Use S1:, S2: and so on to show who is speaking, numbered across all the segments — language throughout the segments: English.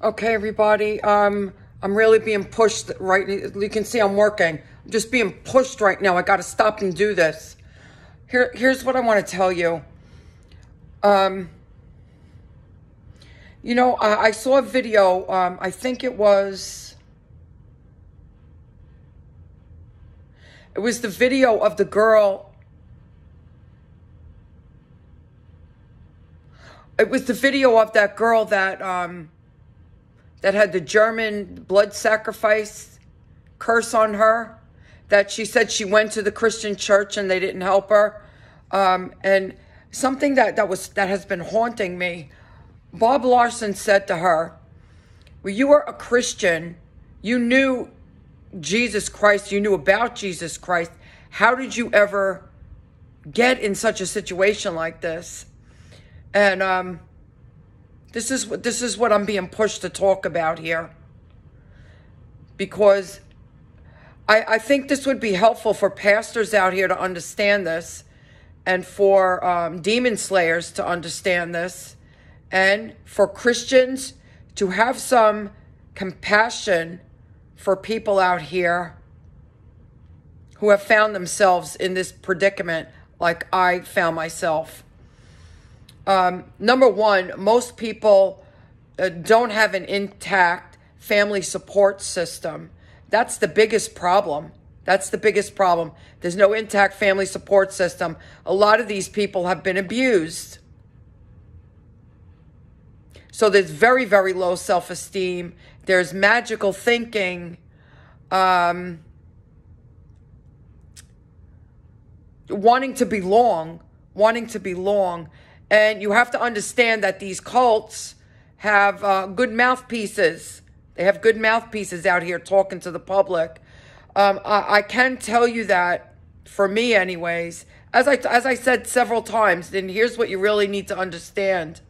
S1: Okay, everybody. Um, I'm really being pushed right. You can see I'm working. I'm just being pushed right now. I got to stop and do this. Here, here's what I want to tell you. Um, you know, I, I saw a video. Um, I think it was. It was the video of the girl. It was the video of that girl that um, that had the German blood sacrifice curse on her. That she said she went to the Christian church and they didn't help her. Um, and something that, that was that has been haunting me. Bob Larson said to her, Well, you were a Christian, you knew Jesus Christ, you knew about Jesus Christ. How did you ever get in such a situation like this? And um, this is what this is what I'm being pushed to talk about here. Because I, I think this would be helpful for pastors out here to understand this and for um, demon slayers to understand this and for Christians to have some compassion for people out here who have found themselves in this predicament like I found myself. Um, number one, most people uh, don't have an intact family support system. That's the biggest problem. That's the biggest problem. There's no intact family support system. A lot of these people have been abused. So there's very, very low self esteem. There's magical thinking. Um, wanting to belong, wanting to belong. And you have to understand that these cults have uh, good mouthpieces. They have good mouthpieces out here talking to the public. Um, I, I, can tell you that for me, anyways, as I as I said several times, and here's what you really need to understand: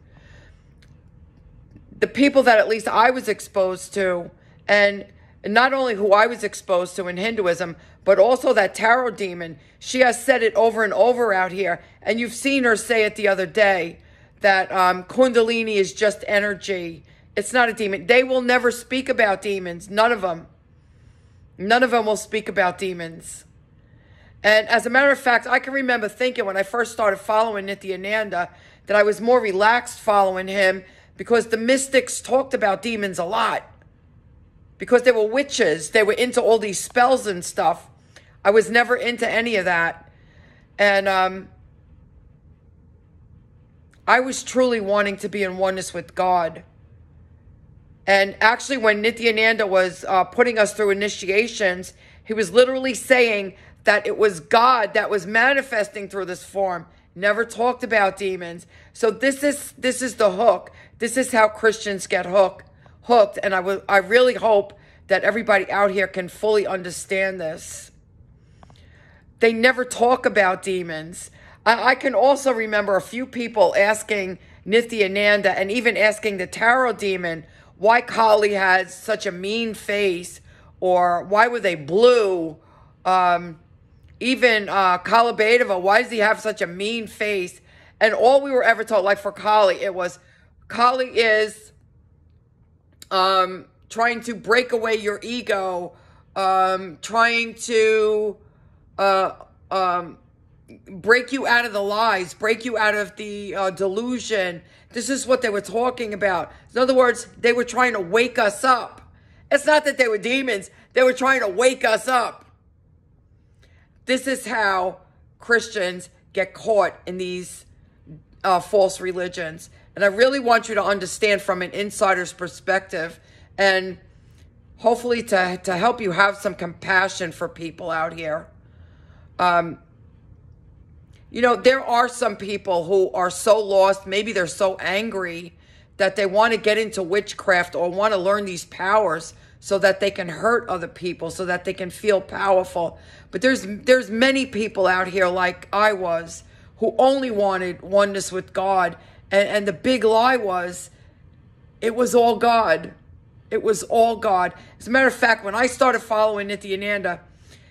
S1: the people that at least I was exposed to, and not only who I was exposed to in Hinduism, but also that tarot demon. She has said it over and over out here. And you've seen her say it the other day that um, Kundalini is just energy. It's not a demon. They will never speak about demons. None of them. None of them will speak about demons. And as a matter of fact, I can remember thinking when I first started following Nithyananda that I was more relaxed following him because the mystics talked about demons a lot because they were witches. They were into all these spells and stuff. I was never into any of that. And um, I was truly wanting to be in oneness with God. And actually, when Nithyananda was uh, putting us through initiations, he was literally saying that it was God that was manifesting through this form. Never talked about demons. So this is this is the hook. This is how Christians get hooked hooked. And I was I really hope that everybody out here can fully understand this. They never talk about demons. I, I can also remember a few people asking Nithyananda and even asking the tarot demon why Kali has such a mean face or why were they blue? Um, even uh, why does he have such a mean face? And all we were ever told, like for Kali, it was Kali is um, trying to break away your ego, um, trying to uh, um, break you out of the lies, break you out of the uh, delusion. This is what they were talking about. In other words, they were trying to wake us up. It's not that they were demons, they were trying to wake us up. This is how Christians get caught in these uh, false religions. And I really want you to understand from an insider's perspective and hopefully to, to help you have some compassion for people out here. Um, you know, there are some people who are so lost, maybe they're so angry that they want to get into witchcraft or want to learn these powers so that they can hurt other people, so that they can feel powerful. But there's there's many people out here like I was who only wanted oneness with God and, and the big lie was it was all God. It was all God. As a matter of fact, when I started following Nithyananda,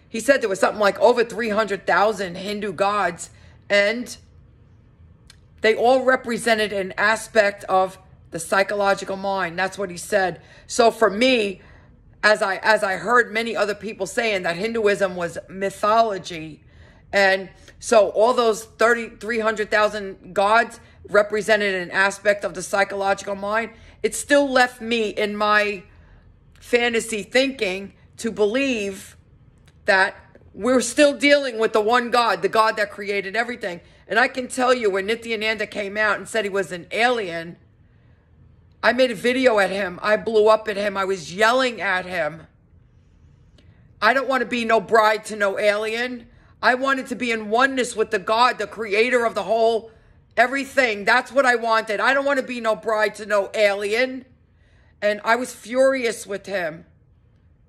S1: he said there was something like over 300,000 Hindu gods, and they all represented an aspect of the psychological mind. That's what he said. So for me, as I as I heard many other people saying that Hinduism was mythology, and so all those 30, 300,000 gods represented an aspect of the psychological mind. It still left me in my fantasy thinking to believe that we're still dealing with the one God, the God that created everything. And I can tell you when Nithyananda came out and said he was an alien, I made a video at him. I blew up at him. I was yelling at him. I don't want to be no bride to no alien. I wanted to be in oneness with the God, the creator of the whole everything. That's what I wanted. I don't want to be no bride to no alien. And I was furious with him.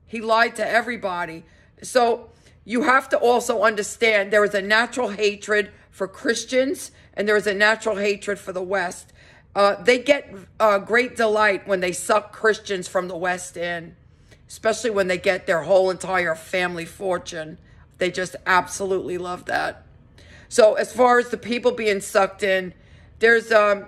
S1: He lied to everybody. So you have to also understand there is a natural hatred for Christians and there is a natural hatred for the West. Uh, they get uh, great delight when they suck Christians from the West in, especially when they get their whole entire family fortune. They just absolutely love that. So as far as the people being sucked in, there's um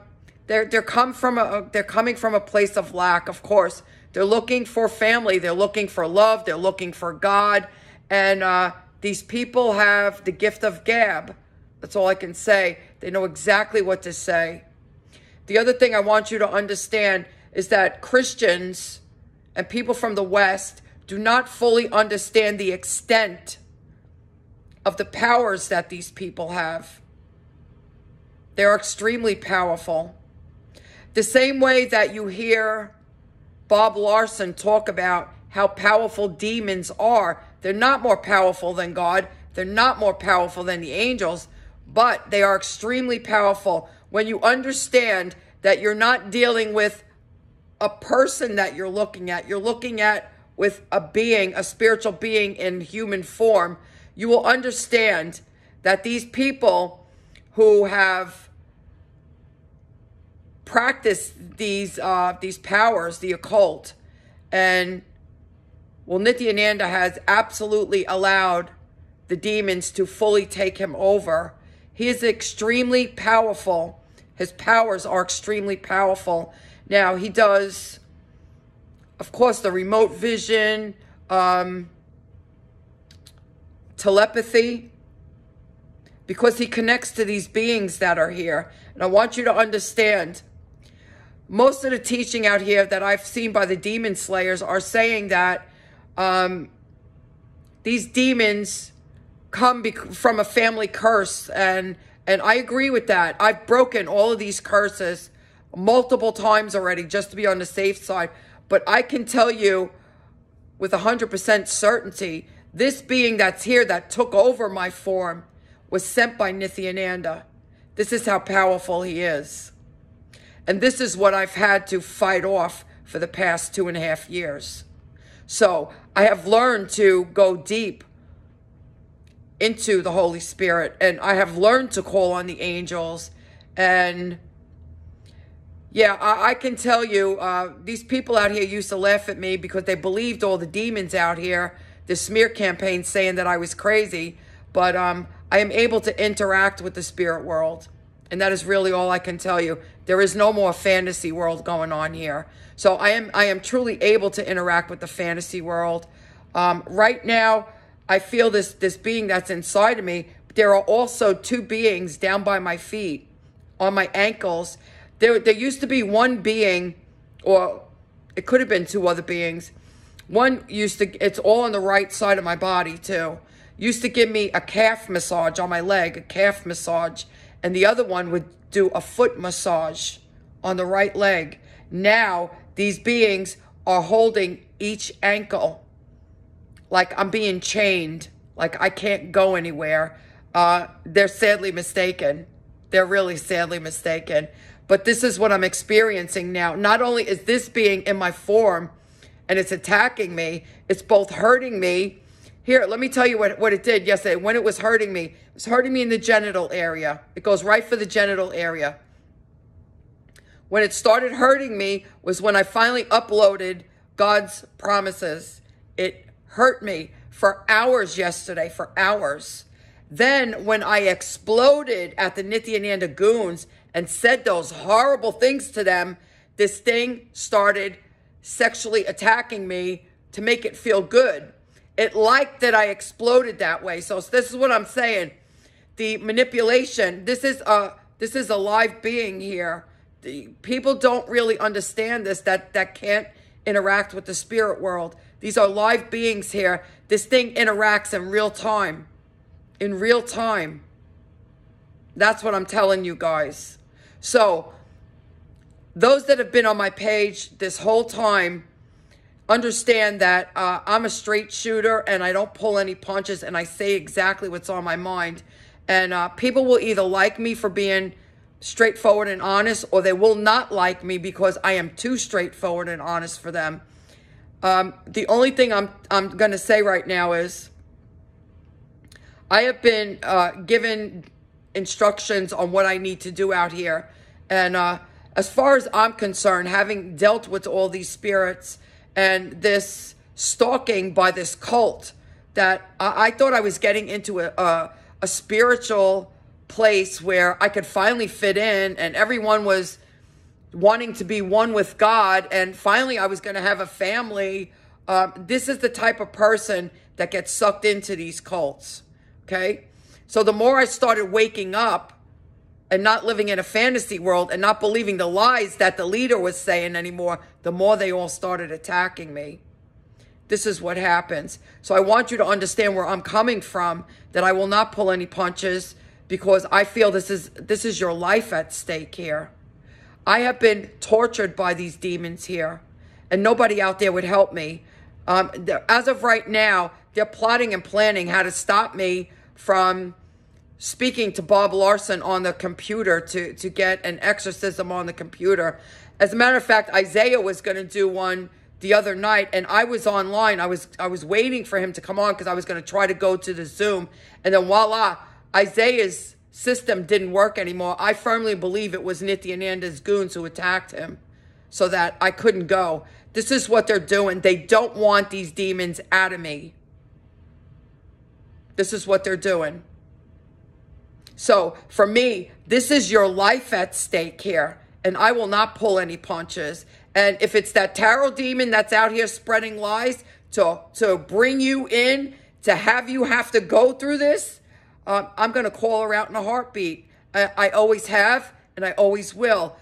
S1: they're they're come from a they're coming from a place of lack, of course. They're looking for family, they're looking for love, they're looking for God, and uh, these people have the gift of gab. That's all I can say. They know exactly what to say. The other thing I want you to understand is that Christians and people from the West do not fully understand the extent of the powers that these people have. They're extremely powerful. The same way that you hear Bob Larson talk about how powerful demons are, they're not more powerful than God. They're not more powerful than the angels, but they are extremely powerful when you understand that you're not dealing with a person that you're looking at. You're looking at with a being, a spiritual being in human form you will understand that these people who have practiced these uh, these powers, the occult, and well, Nithyananda has absolutely allowed the demons to fully take him over. He is extremely powerful. His powers are extremely powerful. Now, he does, of course, the remote vision, um, telepathy because he connects to these beings that are here. And I want you to understand most of the teaching out here that I've seen by the demon slayers are saying that um, these demons come from a family curse. And, and I agree with that. I've broken all of these curses multiple times already just to be on the safe side. But I can tell you with 100% certainty this being that's here that took over my form was sent by Nithyananda. This is how powerful he is. And this is what I've had to fight off for the past two and a half years. So I have learned to go deep into the Holy Spirit and I have learned to call on the angels. And yeah, I, I can tell you, uh, these people out here used to laugh at me because they believed all the demons out here the smear campaign saying that I was crazy, but um, I am able to interact with the spirit world. And that is really all I can tell you. There is no more fantasy world going on here. So I am I am truly able to interact with the fantasy world. Um, right now, I feel this this being that's inside of me. There are also two beings down by my feet, on my ankles. There there used to be one being, or it could have been two other beings one used to, it's all on the right side of my body too. Used to give me a calf massage on my leg, a calf massage. And the other one would do a foot massage on the right leg. Now, these beings are holding each ankle like I'm being chained, like I can't go anywhere. Uh, they're sadly mistaken. They're really sadly mistaken. But this is what I'm experiencing now. Not only is this being in my form, and it's attacking me. It's both hurting me. Here, let me tell you what, what it did yesterday. When it was hurting me, it was hurting me in the genital area. It goes right for the genital area. When it started hurting me was when I finally uploaded God's promises. It hurt me for hours yesterday, for hours. Then when I exploded at the Nithyananda goons and said those horrible things to them, this thing started sexually attacking me to make it feel good. It liked that I exploded that way. So this is what I'm saying. The manipulation, this is a this is a live being here. The, people don't really understand this that that can't interact with the spirit world. These are live beings here. This thing interacts in real time. In real time. That's what I'm telling you guys. So, those that have been on my page this whole time understand that uh, I'm a straight shooter and I don't pull any punches and I say exactly what's on my mind. And uh, people will either like me for being straightforward and honest or they will not like me because I am too straightforward and honest for them. Um, the only thing I'm, I'm going to say right now is I have been uh, given instructions on what I need to do out here. And uh, as far as I'm concerned, having dealt with all these spirits and this stalking by this cult, that I, I thought I was getting into a, a, a spiritual place where I could finally fit in and everyone was wanting to be one with God. And finally, I was going to have a family. Um, this is the type of person that gets sucked into these cults. Okay. So the more I started waking up and not living in a fantasy world and not believing the lies that the leader was saying anymore, the more they all started attacking me. This is what happens. So I want you to understand where I'm coming from, that I will not pull any punches because I feel this is this is your life at stake here. I have been tortured by these demons here, and nobody out there would help me. Um, as of right now, they're plotting and planning how to stop me from speaking to Bob Larson on the computer to, to get an exorcism on the computer. As a matter of fact, Isaiah was going to do one the other night and I was online. I was I was waiting for him to come on because I was going to try to go to the Zoom. And then voila, Isaiah's system didn't work anymore. I firmly believe it was Nithyananda's goons who attacked him so that I couldn't go. This is what they're doing. They don't want these demons out of me. This is what they're doing. So for me, this is your life at stake here, and I will not pull any punches. And if it's that tarot demon that's out here spreading lies to, to bring you in, to have you have to go through this, uh, I'm going to call her out in a heartbeat. I, I always have, and I always will.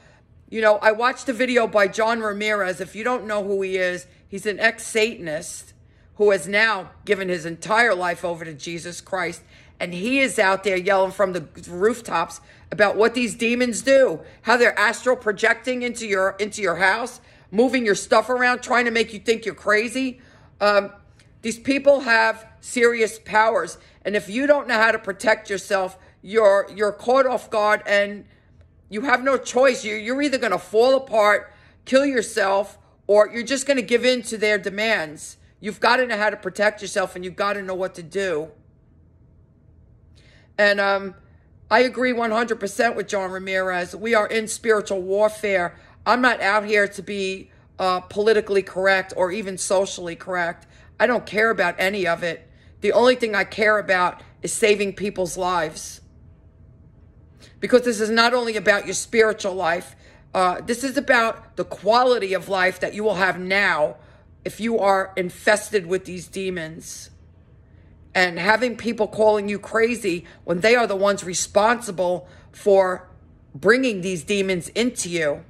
S1: You know, I watched a video by John Ramirez. If you don't know who he is, he's an ex Satanist who has now given his entire life over to Jesus Christ and he is out there yelling from the rooftops about what these demons do, how they're astral projecting into your into your house, moving your stuff around, trying to make you think you're crazy. Um, these people have serious powers, and if you don't know how to protect yourself, you're you're caught off guard, and you have no choice. You're you're either going to fall apart, kill yourself, or you're just going to give in to their demands. You've got to know how to protect yourself, and you've got to know what to do. And um, I agree 100% with John Ramirez. We are in spiritual warfare. I'm not out here to be uh, politically correct or even socially correct. I don't care about any of it. The only thing I care about is saving people's lives. Because this is not only about your spiritual life, uh, this is about the quality of life that you will have now if you are infested with these demons and having people calling you crazy when they are the ones responsible for bringing these demons into you.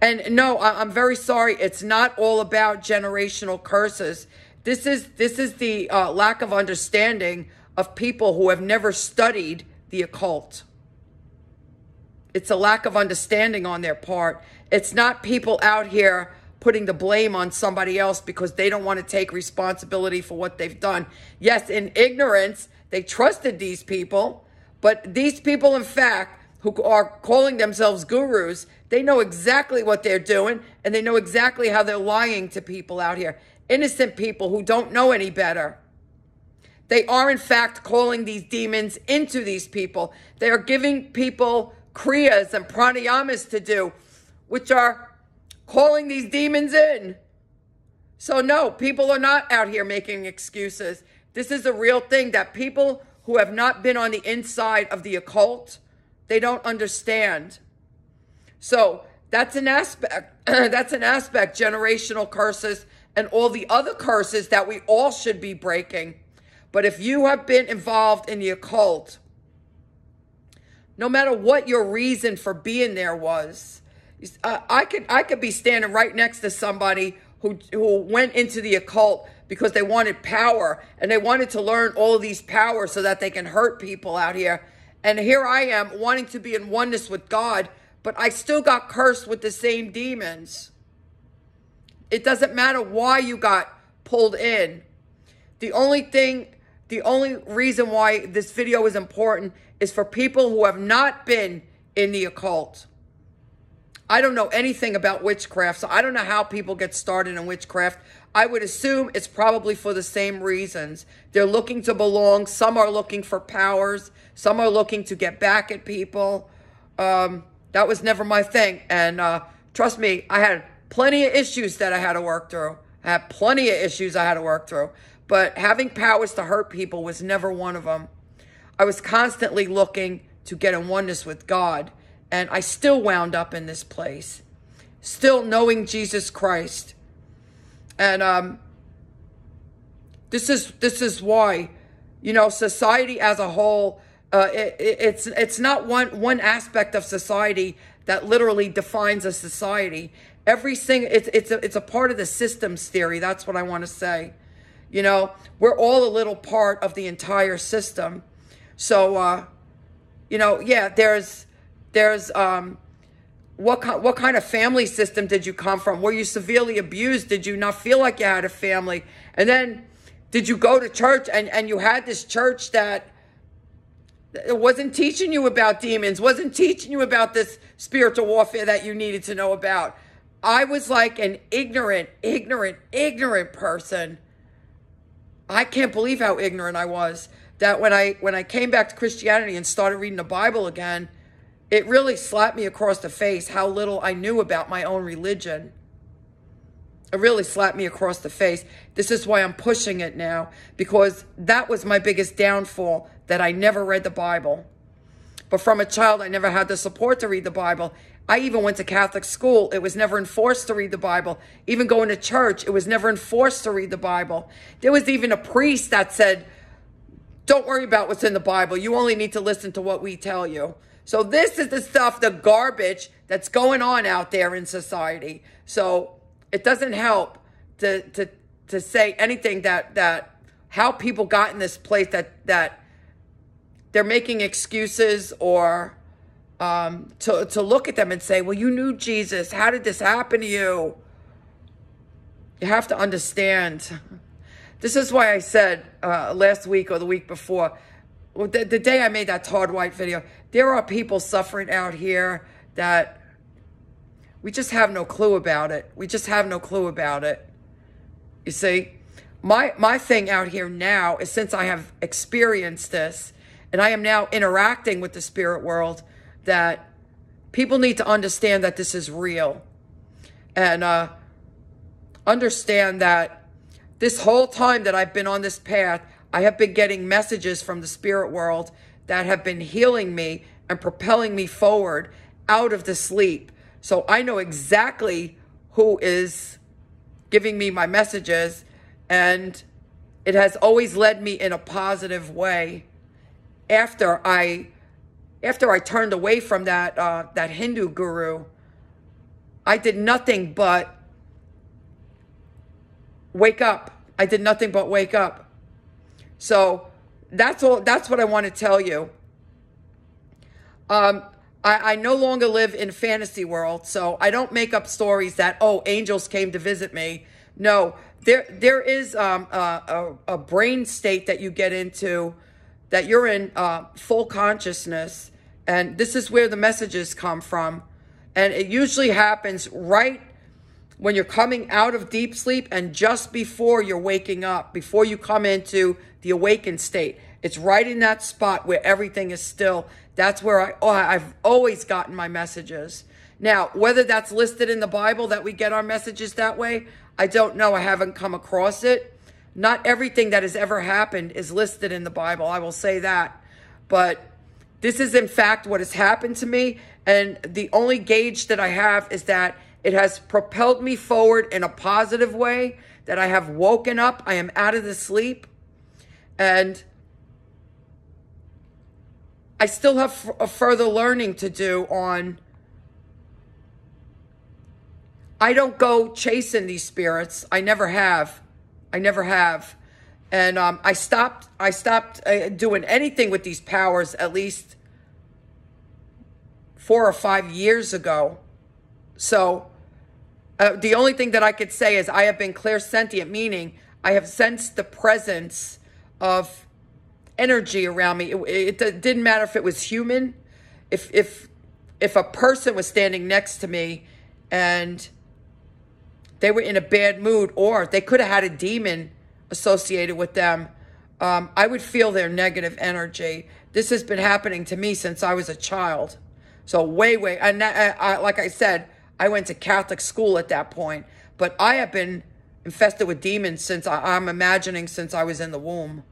S1: And no, I'm very sorry. It's not all about generational curses. This is this is the uh, lack of understanding of people who have never studied the occult. It's a lack of understanding on their part. It's not people out here putting the blame on somebody else because they don't want to take responsibility for what they've done. Yes, in ignorance, they trusted these people, but these people, in fact, who are calling themselves gurus, they know exactly what they're doing and they know exactly how they're lying to people out here. Innocent people who don't know any better. They are, in fact, calling these demons into these people. They are giving people kriyas and pranayamas to do, which are calling these demons in. So, no, people are not out here making excuses. This is a real thing that people who have not been on the inside of the occult, they don't understand. So, that's an aspect. that's an aspect. Generational curses and all the other curses that we all should be breaking. But if you have been involved in the occult, no matter what your reason for being there was, uh, I could I could be standing right next to somebody who who went into the occult because they wanted power and they wanted to learn all these powers so that they can hurt people out here. And here I am wanting to be in oneness with God, but I still got cursed with the same demons. It doesn't matter why you got pulled in. The only thing, the only reason why this video is important is for people who have not been in the occult. I don't know anything about witchcraft, so I don't know how people get started in witchcraft. I would assume it's probably for the same reasons. They're looking to belong. Some are looking for powers. Some are looking to get back at people. Um, that was never my thing. And uh, trust me, I had plenty of issues that I had to work through. I had plenty of issues I had to work through. But having powers to hurt people was never one of them. I was constantly looking to get in oneness with God. And I still wound up in this place, still knowing Jesus Christ. And um, this is this is why, you know, society as a whole, uh, it, it, it's it's not one one aspect of society that literally defines a society. Every single it's it's a, it's a part of the systems theory. That's what I want to say. You know, we're all a little part of the entire system. So, uh, you know, yeah, there's there's um, what what kind of family system did you come from? Were you severely abused? Did you not feel like you had a family? And then did you go to church and and you had this church that wasn't teaching you about demons, wasn't teaching you about this spiritual warfare that you needed to know about. I was like an ignorant, ignorant, ignorant person. I can't believe how ignorant I was. That when I when I came back to Christianity and started reading the Bible again, it really slapped me across the face how little I knew about my own religion. It really slapped me across the face. This is why I'm pushing it now, because that was my biggest downfall, that I never read the Bible. But from a child, I never had the support to read the Bible. I even went to Catholic school. It was never enforced to read the Bible. Even going to church, it was never enforced to read the Bible. There was even a priest that said, don't worry about what's in the Bible. You only need to listen to what we tell you. So this is the stuff, the garbage that's going on out there in society. So it doesn't help to to to say anything that that how people got in this place that that they're making excuses or um, to to look at them and say, "Well, you knew Jesus. How did this happen to you?" You have to understand. This is why I said uh, last week or the week before the, the day I made that Todd White video, there are people suffering out here that we just have no clue about it. We just have no clue about it. You see, my my thing out here now is since I have experienced this and I am now interacting with the spirit world that people need to understand that this is real and uh, understand that this whole time that I've been on this path, I have been getting messages from the spirit world that have been healing me and propelling me forward out of the sleep. So I know exactly who is giving me my messages and it has always led me in a positive way after I after I turned away from that uh, that Hindu guru. I did nothing but wake up. I did nothing but wake up so that's all. That's what I want to tell you. Um, I, I no longer live in fantasy world, so I don't make up stories that oh angels came to visit me. No, there there is um, a, a, a brain state that you get into that you're in uh, full consciousness, and this is where the messages come from, and it usually happens right when you're coming out of deep sleep and just before you're waking up, before you come into the awakened state. It's right in that spot where everything is still. That's where I, oh, I've always gotten my messages. Now, whether that's listed in the Bible that we get our messages that way, I don't know. I haven't come across it. Not everything that has ever happened is listed in the Bible. I will say that. But This is, in fact, what has happened to me. And the only gauge that I have is that it has propelled me forward in a positive way, that I have woken up, I am out of the sleep, and I still have a further learning to do on. I don't go chasing these spirits. I never have. I never have. And um, I stopped. I stopped uh, doing anything with these powers at least four or five years ago. So uh, the only thing that I could say is I have been clairsentient, meaning I have sensed the presence of energy around me. It, it, didn't matter if it was human, if if if a person was standing next to me and they were in a bad mood, or they could have had a demon associated with them. Um, I would feel their negative energy. This has been happening to me since I was a child. So way, way, and that, I, like I said, I went to Catholic school at that point, but I have been infested with demons since I, I'm imagining since I was in the womb.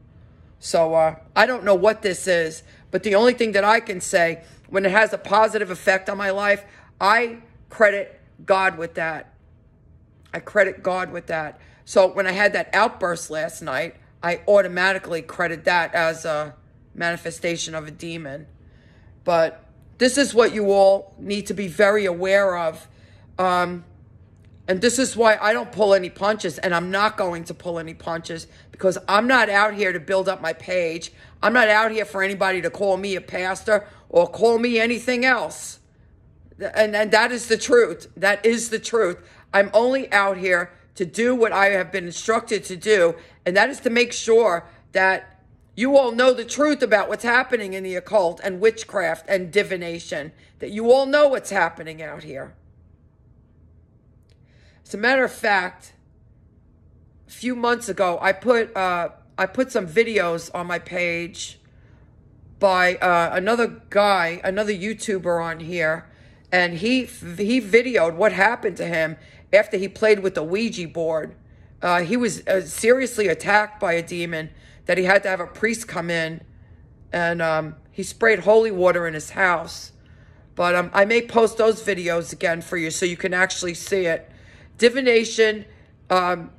S1: So uh, I don't know what this is, but the only thing that I can say when it has a positive effect on my life, I credit God with that. I credit God with that. So when I had that outburst last night, I automatically credit that as a manifestation of a demon. But this is what you all need to be very aware of. Um, and this is why I don't pull any punches, and I'm not going to pull any punches because I'm not out here to build up my page. I'm not out here for anybody to call me a pastor or call me anything else. And, and that is the truth. That is the truth. I'm only out here to do what I have been instructed to do, and that is to make sure that you all know the truth about what's happening in the occult and witchcraft and divination, that you all know what's happening out here. As a matter of fact, a few months ago, I put uh, I put some videos on my page by uh, another guy, another YouTuber on here, and he he videoed what happened to him after he played with the Ouija board. Uh, he was uh, seriously attacked by a demon that he had to have a priest come in, and um, he sprayed holy water in his house. But um, I may post those videos again for you so you can actually see it divination um,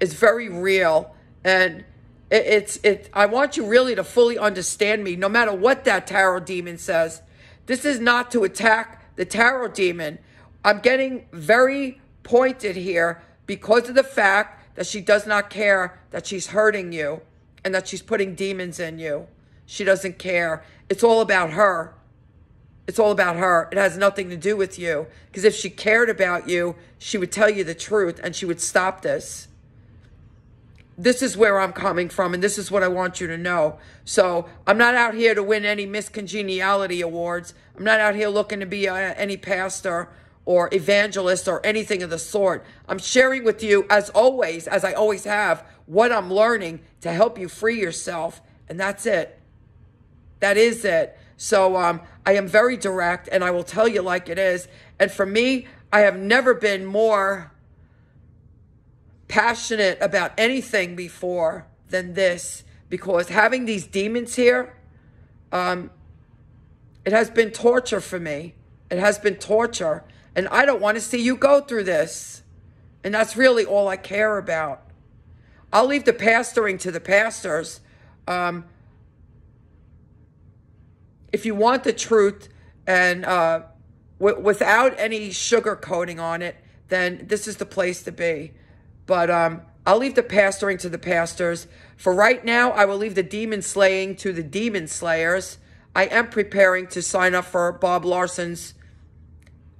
S1: is very real, and it, it's it. I want you really to fully understand me, no matter what that tarot demon says. This is not to attack the tarot demon. I'm getting very pointed here because of the fact that she does not care that she's hurting you and that she's putting demons in you. She doesn't care. It's all about her. It's all about her. It has nothing to do with you. Because if she cared about you, she would tell you the truth and she would stop this. This is where I'm coming from, and this is what I want you to know. So I'm not out here to win any Miss Congeniality awards. I'm not out here looking to be uh, any pastor or evangelist or anything of the sort. I'm sharing with you, as always, as I always have, what I'm learning to help you free yourself. And that's it. That is it. So um, I am very direct and I will tell you like it is. And for me, I have never been more passionate about anything before than this because having these demons here, um, it has been torture for me. It has been torture. And I don't want to see you go through this. And that's really all I care about. I'll leave the pastoring to the pastors. Um, if you want the truth and uh, without any sugar coating on it, then this is the place to be. But um, I'll leave the pastoring to the pastors. For right now, I will leave the demon slaying to the demon slayers. I am preparing to sign up for Bob Larson's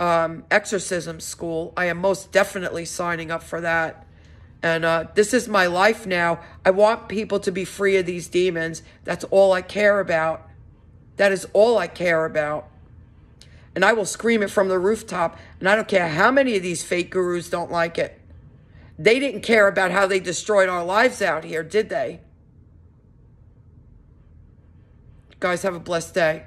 S1: um, exorcism school. I am most definitely signing up for that. And uh, this is my life now. I want people to be free of these demons. That's all I care about. That is all I care about. And I will scream it from the rooftop. And I don't care how many of these fake gurus don't like it. They didn't care about how they destroyed our lives out here, did they? Guys, have a blessed day.